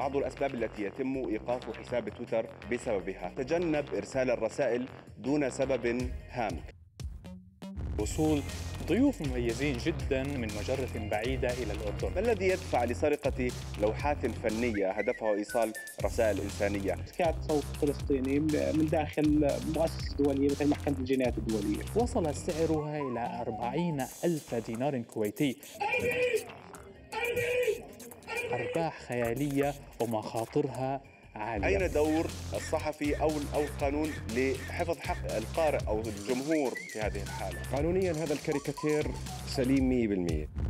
بعض الأسباب التي يتم إيقاف حساب تويتر بسببها. تجنب إرسال الرسائل دون سبب هام. وصول ضيوف مميزين جدا من مجرة بعيدة إلى الأردن. ما الذي يدفع لسرقة لوحات فنية هدفها إيصال رسائل إنسانية؟ كانت صوت فلسطيني من داخل مؤسسة دولية مثل محكمة الجنايات الدولية. وصل سعرها إلى أربعين ألف دينار كويتي. أرباح خيالية ومخاطرها عالية أين دور الصحفي أو أو القانون لحفظ حق القارئ أو الجمهور في هذه الحالة؟ قانونيا هذا الكاريكاتير سليم 100%